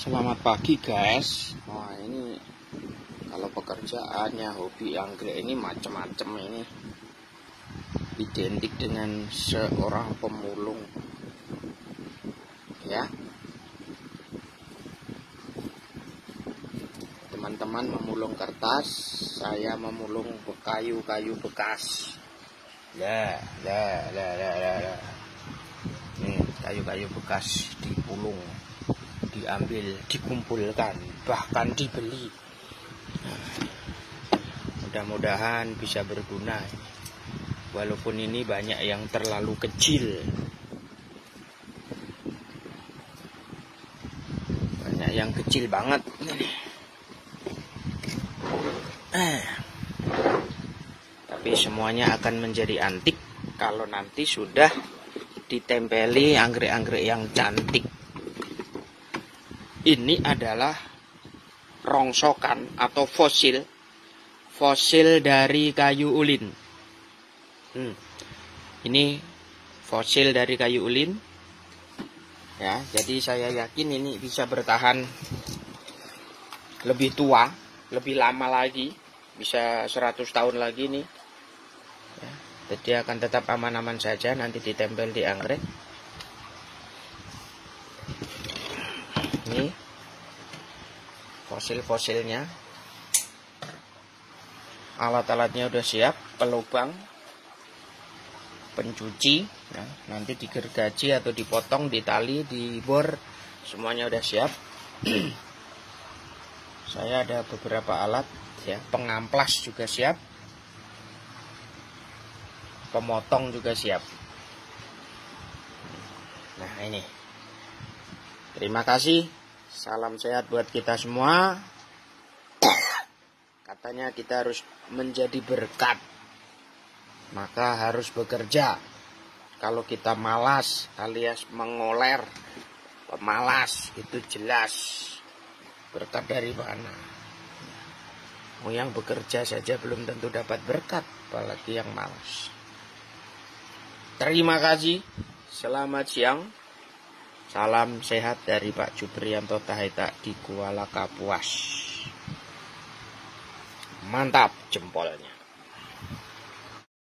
Selamat pagi guys. Wah ini kalau pekerjaannya hobi anggrek ini macam-macam ini. Identik dengan seorang pemulung. Ya. Teman-teman memulung kertas saya memulung kayu-kayu bekas. Ya ya ya ya ya, ya. nih kayu-kayu bekas dipulung diambil dikumpulkan bahkan dibeli. Mudah-mudahan bisa berguna. Walaupun ini banyak yang terlalu kecil. Banyak yang kecil banget. Eh. tapi semuanya akan menjadi antik kalau nanti sudah ditempeli anggrek-anggrek yang cantik ini adalah rongsokan atau fosil fosil dari kayu ulin. Hmm. Ini fosil dari kayu ulin. Ya, jadi saya yakin ini bisa bertahan lebih tua, lebih lama lagi, bisa 100 tahun lagi nih. Ya, jadi akan tetap aman-aman saja nanti ditempel di anggrek. Ini. Fosil-fosilnya. Alat-alatnya udah siap pelubang. Pencuci ya, nanti digergaji atau dipotong ditali dibor. Semuanya udah siap. Saya ada beberapa alat ya. Pengamplas juga siap. Pemotong juga siap. Nah ini terima kasih salam sehat buat kita semua Katanya kita harus menjadi berkat. Maka harus bekerja. Kalau kita malas alias mengoler, pemalas itu jelas berkat dari mana. Mau yang bekerja saja belum tentu dapat berkat, apalagi yang malas. Terima kasih. Selamat siang. Salam sehat dari Pak Juprianto Tahita di Kuala Kapuas. Mantap jempolnya.